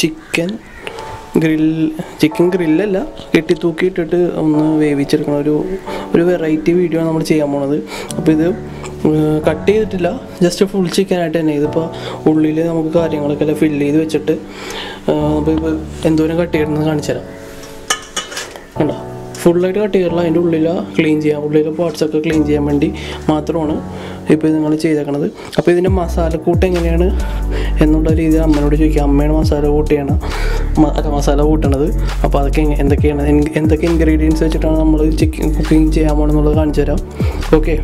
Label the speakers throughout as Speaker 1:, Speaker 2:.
Speaker 1: Chicken grill chicken ഗ്രില്ലല്ല. കെട്ടി തൂക്കിയിട്ടിട്ട് ഒന്ന് വേവിച്ചെടുക്കണം. ഒരു ഒരു വെറൈറ്റി വീഡിയോ ആണ് നമ്മൾ ചെയ്യാൻ പോണത്. അപ്പോൾ ഇത് കട്ട് ചെയ്തിട്ടില്ല. ജസ്റ്റ് ഫുൾ ചിക്കനായിട്ട് തന്നെ. ഇതിപ്പോൾ ഉള്ളിൽ നമുക്ക് കാര്യങ്ങളൊക്കെ ഫില്ല് ചെയ്ത് വെച്ചിട്ട് അപ്പോൾ ഇപ്പോൾ എന്തോരം കട്ട് ചെയ്തിട്ടുണ്ടെന്ന് കാണിച്ചു തരാം കണ്ടോ? ഫുള്ളായിട്ട് കട്ട് ചെയ്യാറില്ല അതിന്റെ ഉള്ളിൽ ക്ലീൻ ചെയ്യാം. ഉള്ളിലെ പാർട്സൊക്കെ ക്ലീൻ ചെയ്യാൻ വേണ്ടി മാത്രമാണ് ഇപ്പോൾ നിങ്ങൾ ചെയ്തേക്കണത്. അപ്പോൾ ഇതിന്റെ മസാലക്കൂട്ട് എങ്ങനെയാണ് എന്നുള്ള രീതിയിൽ അമ്മയോട് ചോദിക്കുക അമ്മയാണ് മസാല കൂട്ടിയാണ് അല്ല മസാല കൂട്ടണത്. അപ്പോൾ അതൊക്കെ എന്തൊക്കെയാണ് എന്തൊക്കെ ഇൻഗ്രീഡിയൻസ് വെച്ചിട്ടാണ് നമ്മൾ ചിക്കൻ കുക്കിംഗ് ചെയ്യാൻ പോകണമെന്നുള്ളത് കാണിച്ചു തരാം. ഓക്കെ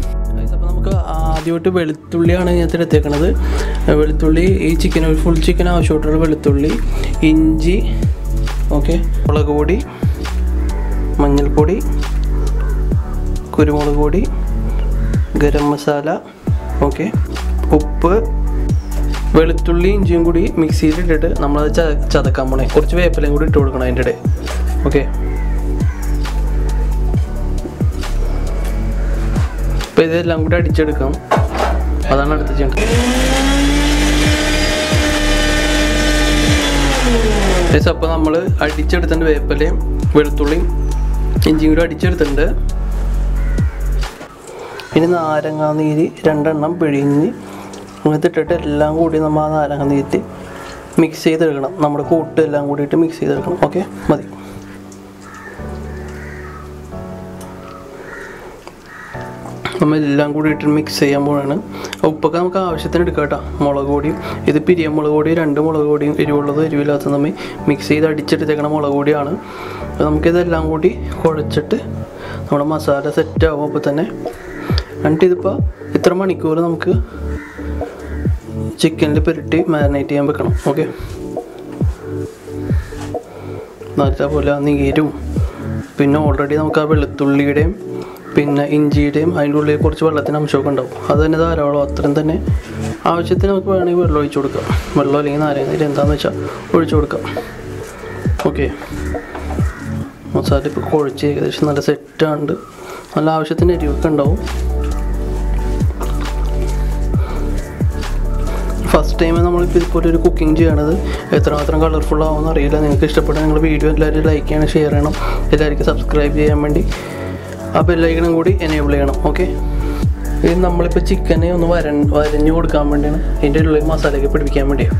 Speaker 1: അപ്പോൾ നമുക്ക് ആദ്യമായിട്ട് വെളുത്തുള്ളിയാണ് ഇതിനകത്ത് എടുത്തേക്കണത്. വെളുത്തുള്ളി ഈ ചിക്കൻ ഒരു ഫുൾ ചിക്കൻ ആവശ്യമായിട്ടുള്ള വെളുത്തുള്ളി ഇഞ്ചി ഓക്കെ മുളക് പൊടി മഞ്ഞൾപ്പൊടി കുരുമുളക് പൊടി ഗരം മസാല ഓക്കെ ഉപ്പ് വെളുത്തുള്ളി ഇഞ്ചിയും കൂടി മിക്സിയിൽ ഇട്ടിട്ട് നമ്മളത് ചതക്കാൻ പോണേ. കുറച്ച് വേപ്പിലയും കൂടി ഇട്ട് കൊടുക്കണം അതിന്റെ ഇടയിൽ. ഓക്കെ അപ്പോൾ ഇതെല്ലാം കൂടി അടിച്ചെടുക്കാം. അതാണ് അടുത്ത് ചെയ്യേണ്ടത്. അപ്പോൾ നമ്മൾ അടിച്ചെടുത്തിട്ടുണ്ട് വേപ്പിലയും വെളുത്തുള്ളിയും ഇഞ്ചിയും കൂടി അടിച്ചെടുത്തിട്ടുണ്ട്. പിന്നെ നാരങ്ങാ നീര് രണ്ടെണ്ണം പിഴിഞ്ഞ് ഇട്ടിട്ട് എല്ലാം കൂടി നമ്മൾ ആ നാരങ്ങ നീര് മിക്സ് ചെയ്തെടുക്കണം. നമ്മുടെ കൂട്ടെല്ലാം കൂടിയിട്ട് മിക്സ് ചെയ്തെടുക്കണം. ഓക്കെ മതി. നമ്മൾ എല്ലാം കൂടി ഇട്ട് മിക്സ് ചെയ്യുമ്പോഴാണ് ഉപ്പൊക്കെ നമുക്ക് ആവശ്യത്തിന് എടുക്കാം കേട്ടോ. മുളക് പൊടിയും ഇത് പിരിയ മുളക് പൊടിയും രണ്ട് മുളക് പൊടിയും എരിവുള്ളത് എരിവില്ലാത്ത നമ്മൾ മിക്സ് ചെയ്ത് അടിച്ചെടുത്തേക്കണ മുളക് പൊടിയാണ്. നമുക്കിതെല്ലാം കൂടി കുഴച്ചിട്ട് നമ്മുടെ മസാല സെറ്റ് ആവും അപ്പോൾ തന്നെ. എന്നിട്ട് ഇതിപ്പോൾ ഇത്ര മണിക്കൂർ നമുക്ക് ചിക്കനിൽ പുരട്ടി മാരിനേറ്റ് ചെയ്യാൻ വെക്കണം. ഓക്കെ നല്ല പോലെ നീരും പിന്നെ ഓൾറെഡി നമുക്ക് ആ വെളുത്തുള്ളിയുടെയും പിന്നെ ഇഞ്ചിയുടെയും അതിന്റെ ഉള്ളിൽ കുറച്ച് വെള്ളത്തിന് അംശമൊക്കെ ഉണ്ടാവും. അത് തന്നെ ധാരാളം. അത്രയും തന്നെ ആവശ്യത്തിന് നമുക്ക് വേണമെങ്കിൽ വെള്ളം ഒഴിച്ചു കൊടുക്കാം. വെള്ളം അല്ലെങ്കിൽ നാരങ്ങ നീര് എന്താണെന്ന് വെച്ചാൽ ഒഴിച്ചു കൊടുക്കാം. ഓക്കെ മസാല ഇപ്പോൾ കുഴച്ച് ഏകദേശം നല്ല സെറ്റാണ്ട് നല്ല ആവശ്യത്തിന് എരിവൊക്കെ ഉണ്ടാവും. ഫസ്റ്റ് ടൈം നമ്മളിപ്പോൾ ഇതുപോലെ ഒരു കുക്കിംഗ് ചെയ്യണത് എത്രമാത്രം കളർഫുൾ ആവുമെന്ന് അറിയില്ല. നിങ്ങൾക്ക് ഇഷ്ടപ്പെട്ട നിങ്ങൾ വീഡിയോ എല്ലാവരും ലൈക്ക് ചെയ്യണം ഷെയർ ചെയ്യണം. എല്ലാവർക്കും സബ്സ്ക്രൈബ് ചെയ്യാൻ വേണ്ടി. ആ ബെല്ലൈക്കണും കൂടി എനേബിൾ ചെയ്യണം ഓക്കെ ഇത് നമ്മളിപ്പോൾ ചിക്കനെ ഒന്ന് വര വരഞ്ഞു കൊടുക്കാൻ വേണ്ടിയാണ്. ഇതിന്റെ ഉള്ളിൽ മസാലയൊക്കെ പിടിപ്പിക്കാൻ വേണ്ടിയാണ്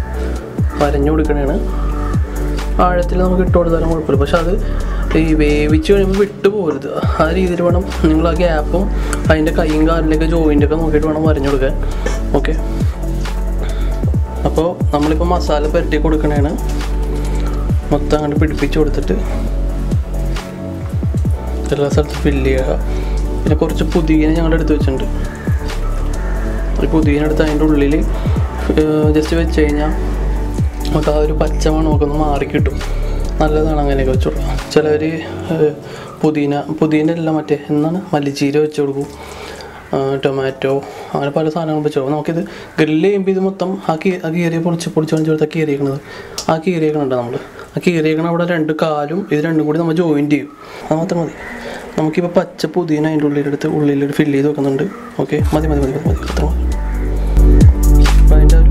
Speaker 1: വരഞ്ഞു കൊടുക്കണതാണ് ആഴത്തിൽ നമുക്ക് ഇട്ട് കൊടുത്താലും കുഴപ്പമില്ല. പക്ഷെ അത് ഈ വേവിച്ച് കഴിയുമ്പോൾ വിട്ടു പോകരുത് ആ രീതിയിൽ വേണം നിങ്ങൾ ആ ഗ്യാപ്പും അതിന്റെ കൈയും കാലിന്റെയൊക്കെ ജോയിന്റൊക്കെ നോക്കിയിട്ട് വേണം വരഞ്ഞു കൊടുക്കാൻ ഓക്കെ അപ്പോൾ നമ്മളിപ്പോൾ മസാല പുരട്ടി കൊടുക്കണേണ്. മൊത്തം അങ്ങോട്ട് പിടിപ്പിച്ച് കൊടുത്തിട്ട് എല്ലാ സ്ഥലത്ത് ഫില്ല് ചെയ്യുക. പിന്നെ കുറച്ച് പുതിയ ഞങ്ങളുടെ അടുത്ത് വെച്ചിട്ടുണ്ട്. ഒരു പുതിന എടുത്ത് അതിന്റെ ഉള്ളിൽ ജസ്റ്റ് വെച്ച് കഴിഞ്ഞാൽ നമുക്ക് ആ ഒരു പച്ച മണമൊക്കെ ഒന്ന് മാറി കിട്ടും. നല്ലതാണ് അങ്ങനെയൊക്കെ വെച്ചു കൊടുക്കുക ചിലവർ പുതിന പുതിന അല്ല മറ്റേ എന്താണ് മല്ലിച്ചീര വെച്ച് കൊടുക്കും. ടൊമാറ്റോ അങ്ങനെ പല സാധനങ്ങളും വെച്ച് കൊടുക്കും. നമുക്കിത് ഗ്രില്ല് ചെയ്യുമ്പോൾ ഇത് മൊത്തം ആ കീ ആ കീറിയ പൊളിച്ച് പൊളിച്ച് പൊളിച്ച് കീറിയേക്കണത്. ആ കീറിയേക്കണുണ്ട് നമ്മൾ ആ കീറിയേക്കണ അവിടെ രണ്ട് കാലും ഇത് രണ്ടും കൂടി നമ്മൾ ജോയിന്റ് ചെയ്യും. അത് മാത്രം മതി. നമുക്കിപ്പോൾ പച്ച പുതിയന അതിന്റെ ഉള്ളിലെടുത്ത് ഉള്ളിലൊരു ഫില്ല് ചെയ്ത് വെക്കുന്നുണ്ട്. ഓക്കെ മതി മതി മതി മതി മതി. അപ്പോൾ അതിന്റെ ഒരു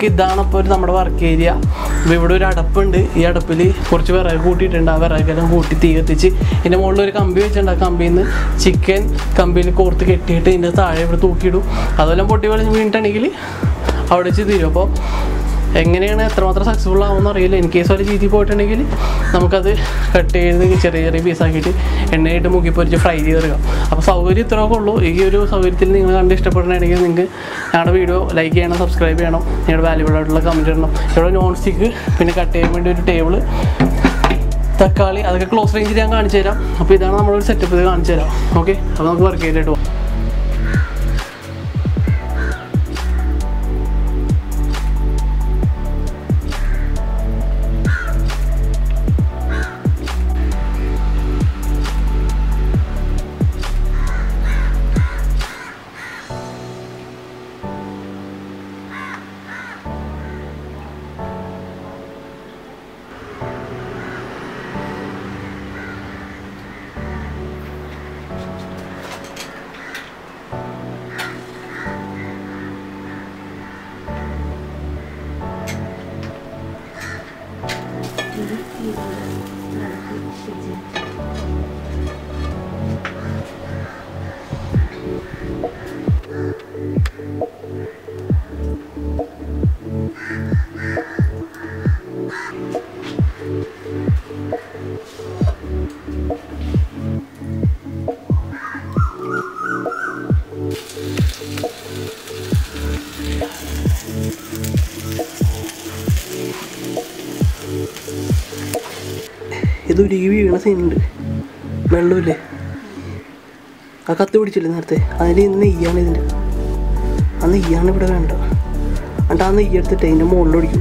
Speaker 1: നമുക്ക് ഇതാണ് ഇപ്പോൾ നമ്മുടെ വർക്ക് ഏരിയ അപ്പോൾ ഇവിടെ ഒരു അടപ്പുണ്ട്. ഈ അടപ്പിൽ കുറച്ച് വിറക് കൂട്ടിയിട്ടുണ്ട്. ആ വിറകെല്ലാം കൂട്ടി തീ കത്തിച്ച് ഇതിന്റെ മുകളിൽ ഒരു കമ്പി വെച്ചിട്ടുണ്ട്. ആ കമ്പിയിൽ നിന്ന് ചിക്കൻ കമ്പിയിൽ കോർത്ത് കെട്ടിയിട്ട് ഇതിന്റെ താഴെ ഇവിടെ തൂക്കിയിടും. അതെല്ലാം പൊട്ടി വലിച്ച് വീണിട്ടുണ്ടെങ്കിൽ അവിടെ വെച്ച് തീരും. അപ്പോൾ എങ്ങനെയാണ് എത്രമാത്രം സക്സസ്ഫുൾ ആവുമെന്ന് അറിയില്ല. ഇൻ കേസ് ഒരു ചീത്തി പോയിട്ടുണ്ടെങ്കിൽ നമുക്കത് കട്ട് ചെയ്ത് ചെറിയ ചെറിയ പീസാക്കിയിട്ട് എണ്ണയിട്ട് മുക്കി പൊരിച്ച് ഫ്രൈ ചെയ്തെടുക്കാം. അപ്പോൾ സൗകര്യം ഇത്രയൊക്കെ ഉള്ളൂ. ഈ ഒരു സൗകര്യത്തിൽ നിങ്ങൾ കണ്ട് ഇഷ്ടപ്പെടണമെങ്കിൽ നിങ്ങൾക്ക് ഞങ്ങളുടെ വീഡിയോ ലൈക്ക് ചെയ്യണം സബ്സ്ക്രൈബ് ചെയ്യണം നിങ്ങളുടെ വാല്യൂബിൾ ആയിട്ടുള്ള കമന്റ് ഇടണം. ഇവിടെ നോൺ സ്റ്റിക്ക് പിന്നെ കട്ട് ചെയ്യാൻ വേണ്ടി ഒരു ടേബിൾ തക്കാളി അതൊക്കെ ക്ലോസ് റേഞ്ചിൽ ഞാൻ കാണിച്ചു തരാം അപ്പോൾ ഇതാണ് നമ്മളൊരു സെറ്റപ്പ് ഇത് കാണിച്ചു തരാം ഓക്കെ അപ്പോൾ നമുക്ക് വർക്ക് ചെയ്തിട്ട് പോകാം ഇത് ഉരുകി വീണ സീനുണ്ട് വെള്ളമില്ലേ ആ കത്ത് പിടിച്ചില്ലേ നേരത്തെ? അതിൽ ഇന്ന് നെയ്യാണ് ഇതിന്റെ. ആ നെയ്യാണ് ഇവിടെ വേണ്ട. എന്നിട്ട് ആ നെയ്യെടുത്തിട്ട് അതിന്റെ മുകളിൽ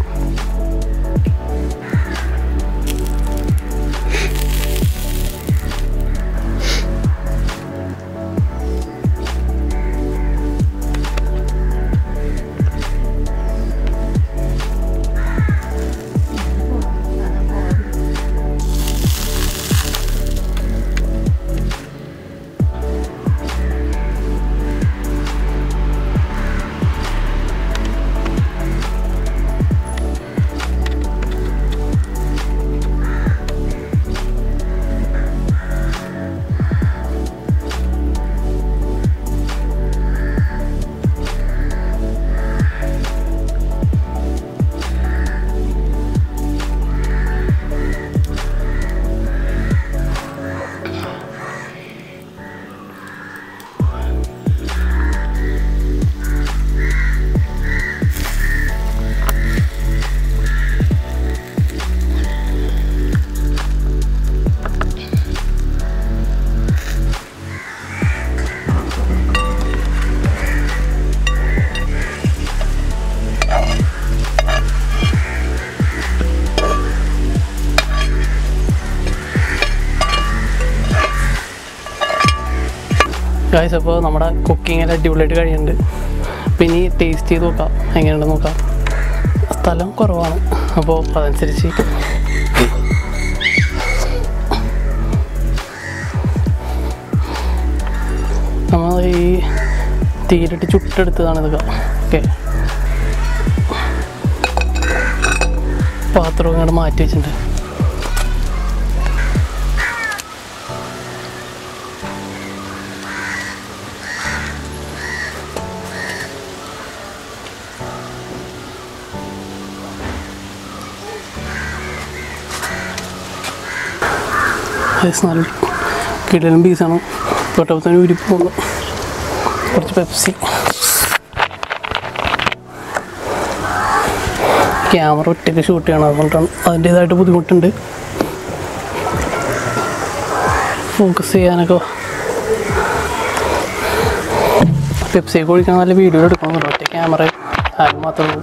Speaker 1: ഗായ്സ് അപ്പോൾ നമ്മുടെ കുക്കിങ്ങിൽ അടിപൊളിയായിട്ട് കഴിയുന്നുണ്ട് പിന്നെ ഇനി ടേസ്റ്റ് ചെയ്ത് നോക്കാം. എങ്ങനെയുണ്ടെന്ന് നോക്കാം. സ്ഥലം കുറവാണ്. അപ്പോൾ അതനുസരിച്ച് നമ്മൾ ഈ തീരിട്ട് ചുട്ടെടുത്തതാണ് ഇതൊക്കെ. ഓക്കെ പാത്രം ഇങ്ങോട്ട് മാറ്റി വെച്ചിട്ടുണ്ട്. നല്ല കിടലും പീസാണ് തൊട്ടപ്പത്തന്നെ ഉരുപ്പ് പോകുന്നു. കുറച്ച് പെപ്സി ക്യാമറ ഒറ്റയ്ക്ക് ഷൂട്ട് ചെയ്യണം അതുകൊണ്ടാണ് അതിന്റേതായിട്ട് ബുദ്ധിമുട്ടുണ്ട്. ഫോക്കസ് ചെയ്യാനൊക്കെ പെപ്സിയൊക്കെ കുഴിക്കാൻ നല്ല വീഡിയോ എടുക്കണമെന്നുണ്ട് ഒറ്റ ക്യാമറ ആരും മാത്രമേ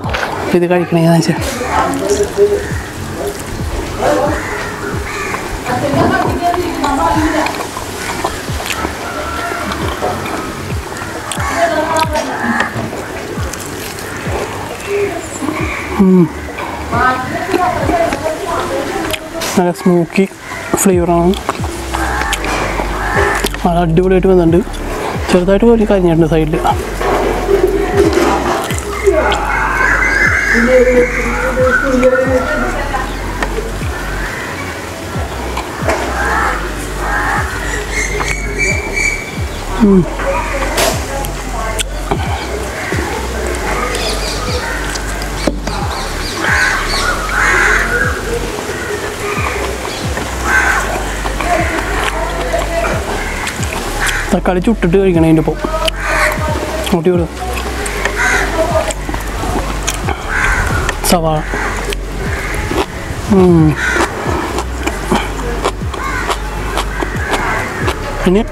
Speaker 1: ഇത് കഴിക്കണമെന്ന് വെച്ചാൽ നല്ല സ്മോക്കി ഫ്ലേവറാണ് നല്ല അടിപൊളിയായിട്ട് വന്നിട്ടുണ്ട്. ചെറുതായിട്ട് പോലും കരിഞ്ഞിട്ടുണ്ട് സൈഡിൽ തക്കാളി ചുട്ടിട്ട് കഴിക്കണം അതിന്റെ ഒപ്പം. കൂട്ടി വിടും സവാള. പിന്നെ?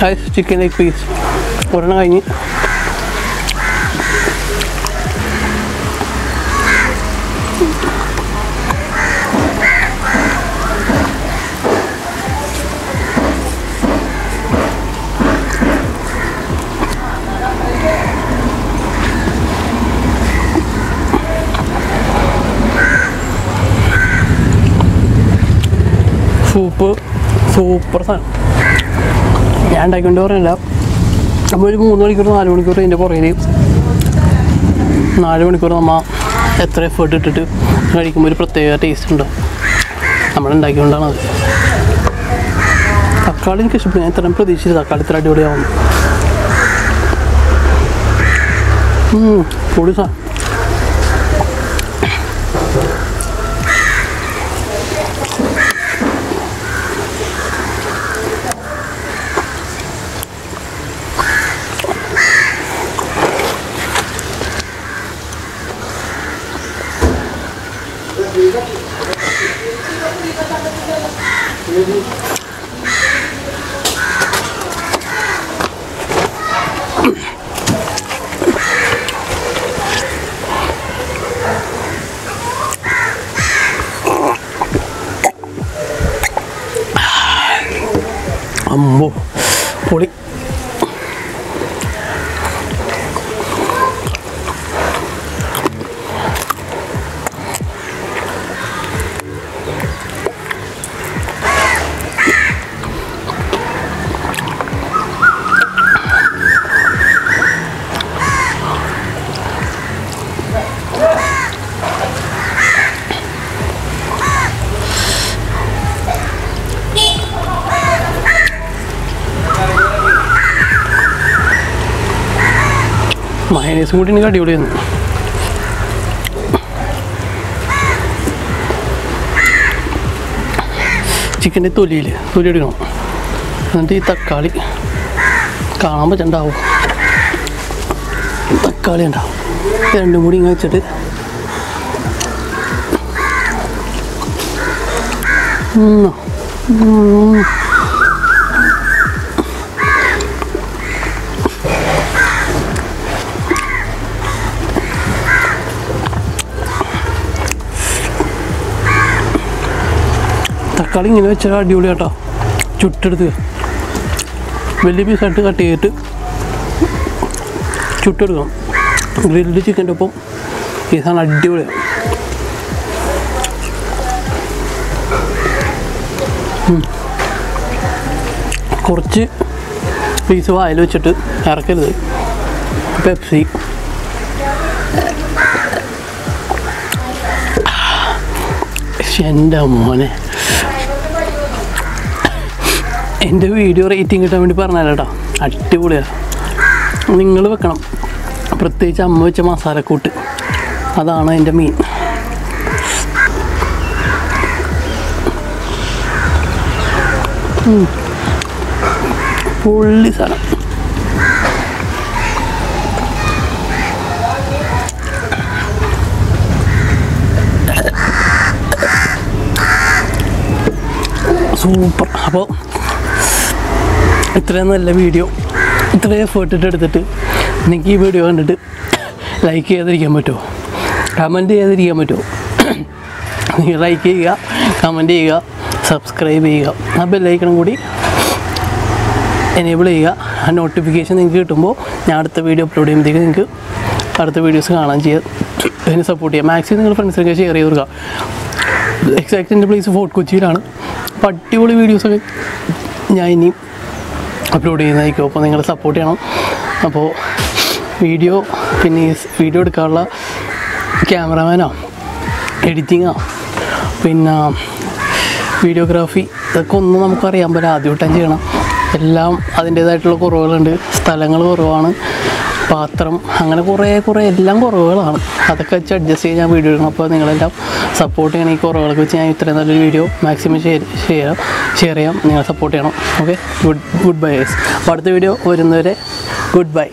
Speaker 1: പിന്നെ ചിക്കൻ ലെഗ് പീസ് ഒരെണ്ണം കഴിഞ്ഞ്. സൂപ്പ് സൂപ്പർ സാധനം. ഞാൻ ഉണ്ടാക്കിക്കൊണ്ട് പറഞ്ഞില്ല. അപ്പോൾ ഒരു മൂന്ന് മണിക്കൂർ നാല് മണിക്കൂർ ഇതിന്റെ പുറകിൽ നാല് മണിക്കൂർ നമ്മൾ എത്ര എഫേർട്ട് ഇട്ടിട്ട് കഴിക്കുമ്പോൾ ഒരു പ്രത്യേക ടേസ്റ്റ് ഉണ്ട്. നമ്മൾ ഉണ്ടാക്കിക്കൊണ്ടാണ് അത്. തക്കാളി എനിക്ക് ഇഷ്ടപ്പെട്ടു. ഞാൻ ഇത്രയും പ്രതീക്ഷിച്ചില്ല. തക്കാളി ഇത്ര അടിപൊളിയാവുന്നു പൊളി സാ Amor. മയനേസും കൂടി എനിക്ക് അടിപൊളിയായിരുന്നു ചിക്കന്റെ തൊലിയിൽ തൊലി എടുക്കണം എന്നിട്ട് ഈ തക്കാളി കാണാൻ പറ്റണ്ടാവും തക്കാളി ഉണ്ടാവും രണ്ടും കൂടി ഇങ്ങനെ വെച്ചിട്ട് ഉം. തക്കാളി ഇങ്ങനെ വെച്ചാൽ അടിപൊളി കേട്ടോ ചുട്ടെടുത്ത്. വലിയ പീസായിട്ട് കട്ട് ചെയ്തിട്ട് ചുട്ടെടുക്കണം. ഗ്രിൽഡ് ചിക്കന്റെ ഒപ്പം ഈ സാധനം അടിപൊളിയാണ് കുറച്ച് പീസ് വായിൽ വെച്ചിട്ട് ഇറക്കരുത് പെപ്സി എന്റെ മോനെ. എന്റെ വീഡിയോ റേറ്റിംഗ് കിട്ടാൻ വേണ്ടി പറഞ്ഞാലോ കേട്ടോ അടിപൊളിയാണ് നിങ്ങൾ വെക്കണം. പ്രത്യേകിച്ച് അമ്മ വെച്ച മസാലക്കൂട്ട്. അതാണ് എന്റെ മീൻ പുള്ളി സാധനം. സൂപ്പർ. അപ്പോൾ ഇത്രയും നല്ല വീഡിയോ ഇത്രയും എഫേർട്ട് ഇട്ട് എടുത്തിട്ട് നിങ്ങൾക്ക് ഈ വീഡിയോ കണ്ടിട്ട് ലൈക്ക് ചെയ്തിരിക്കാൻ പറ്റുമോ? കമന്റ് ചെയ്തിരിക്കാൻ പറ്റുമോ? നിങ്ങൾ ലൈക്ക് ചെയ്യുക കമന്റ് ചെയ്യുക സബ്സ്ക്രൈബ് ചെയ്യുക. ആ ബെല്ലൈക്കണം കൂടി എനേബിൾ ചെയ്യുക. ആ നോട്ടിഫിക്കേഷൻ നിങ്ങൾക്ക് കിട്ടുമ്പോൾ ഞാൻ അടുത്ത വീഡിയോ അപ്ലോഡ് ചെയ്യുമ്പോഴത്തേക്ക് നിങ്ങൾക്ക് അടുത്ത വീഡിയോസ് കാണാൻ ചെയ്യുക അതിന് സപ്പോർട്ട് ചെയ്യുക മാക്സിമം നിങ്ങൾ ഫ്രണ്ട്സിനൊക്കെ ഷെയർ ചെയ്ത് കൊടുക്കുക. എക്സാക്ട് എന്റെ പ്ലേസ് ഫോർട്ട് കൊച്ചിയിലാണ്. അപ്പോൾ അടിപൊളി വീഡിയോസൊക്കെ ഞാൻ ഇനിയും അപ്ലോഡ് ചെയ്യുന്നതായിരിക്കും. അപ്പോൾ നിങ്ങൾ സപ്പോർട്ട് ചെയ്യണം. അപ്പോൾ വീഡിയോ പിന്നെ വീഡിയോ എടുക്കാനുള്ള ക്യാമറമാനോ എഡിറ്റിങ്ങോ പിന്നെ വീഡിയോഗ്രാഫി ഇതൊക്കെ ഒന്നും നമുക്കറിയാൻ പറ്റില്ല. ആദ്യമായിട്ടും ചെയ്യണം. എല്ലാം അതിന്റേതായിട്ടുള്ള കുറവുകളുണ്ട്. സ്ഥലങ്ങൾ കുറവാണ്. പാത്രം അങ്ങനെ കുറേ കുറേ എല്ലാം കുറവുകളാണ്. അതൊക്കെ വെച്ച് അഡ്ജസ്റ്റ് ചെയ്ത് ഞാൻ വീഡിയോ ഇടണം. അപ്പോൾ നിങ്ങളെല്ലാം സപ്പോർട്ട് ചെയ്യണം. ഈ കുറവുകളൊക്കെ വെച്ച് ഞാൻ ഇത്രയും നല്ലൊരു വീഡിയോ മാക്സിമം ഷെയർ ഷെയർ ചെയ്യാം. നിങ്ങൾ സപ്പോർട്ട് ചെയ്യണം. ഓക്കെ ഗുഡ് ഗുഡ് ബൈ അപ്പോൾ അടുത്ത വീഡിയോ വരുന്നവരെ ഗുഡ് ബൈ